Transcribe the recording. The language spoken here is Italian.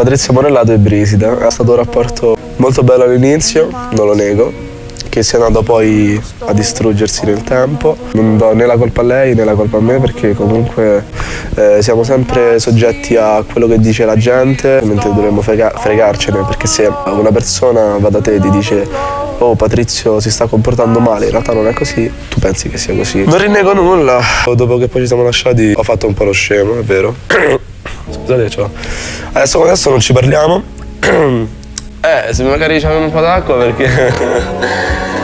Patrizia Morellato e Brisida. È stato un rapporto molto bello all'inizio, non lo nego, che sia andato poi a distruggersi nel tempo. Non do né la colpa a lei né la colpa a me perché comunque eh, siamo sempre soggetti a quello che dice la gente, mentre dovremmo frega- fregarcene perché se una persona va da te e ti dice oh Patrizio si sta comportando male, in realtà non è così, tu pensi che sia così. Non rinnego nulla, dopo che poi ci siamo lasciati ho fatto un po' lo scemo, è vero. Scusate, ciao. Adesso adesso non ci parliamo. Eh, se magari c'è un po' d'acqua perché